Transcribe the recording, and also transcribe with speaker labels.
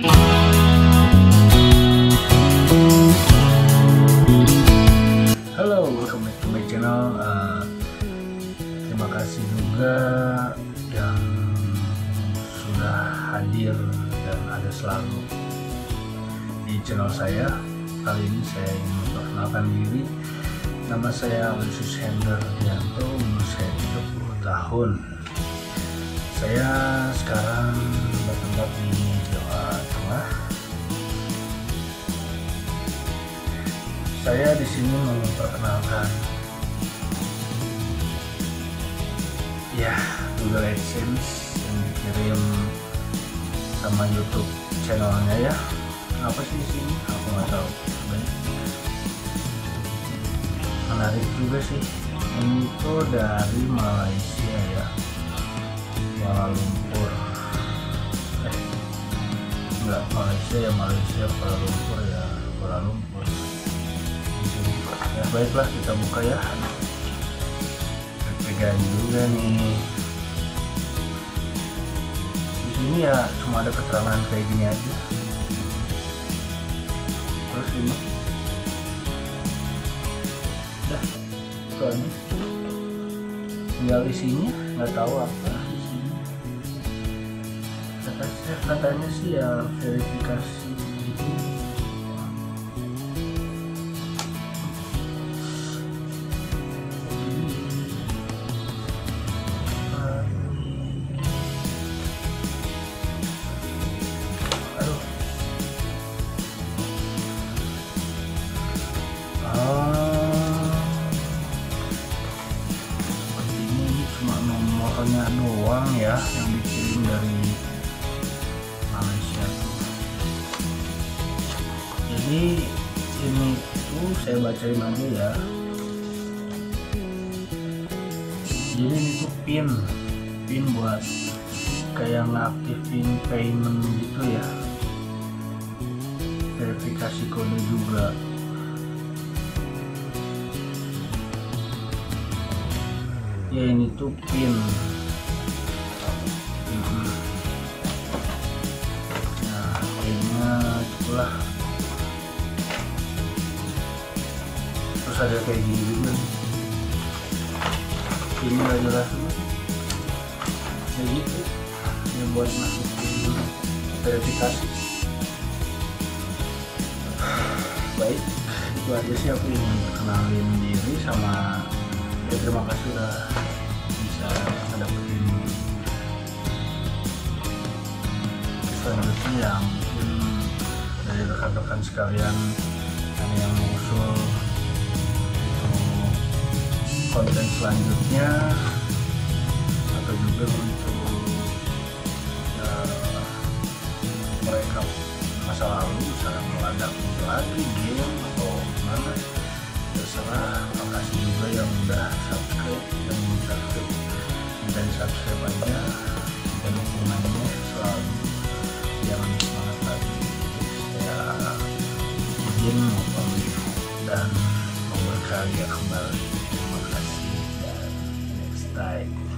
Speaker 1: Halo, welcome back to my channel. Uh, terima kasih juga yang sudah hadir dan ada selalu di channel saya. Kali ini saya ingin memperkenalkan diri. Nama saya Alexis Hendra Dianto, umur saya 30 tahun. Saya sekarang bertempat di Saya di sini memperkenalkan ya Google AdSense yang dikirim sama YouTube channelnya ya. Apa sih sini? Aku nggak tahu. Menarik juga sih. Ini tuh dari Malaysia ya. Kuala Lumpur. Eh, enggak Malaysia ya Malaysia Kuala Lumpur ya Kuala Lumpur baiklah kita buka ya. Pegang juga nih. Di sini ya cuma ada keterangan kayak gini aja. Terus ini. Udah itu aja tinggal isinya nggak tahu apa isinya katanya sih ya verifikasi nomornya doang ya yang dikirim dari Malaysia. Jadi ini tuh saya bacain aja ya. Jadi ini tuh pin, pin buat kayak ngaktifin payment gitu ya verifikasi kode juga ya ini tuh pin. Nah pinnya itulah. Terus ada kayak gini juga. Ini gak jelas kayak gitu. Yang buat masukin verifikasi. Baik. Itu aja sih aku ingin kenalin diri sama ya terima kasih udah bisa ngedapetin selanjutnya yang mungkin dari rekan-rekan sekalian ada yang mengusul konten selanjutnya atau juga untuk ya, mereka masa lalu meledak muncul lagi juga yang udah subscribe yang belum subscribe dan subscribe aja. Dan dukungannya selalu jangan semangat lagi. Saya izin mau pamit dan mau berkarya kembali terima kasih dan next time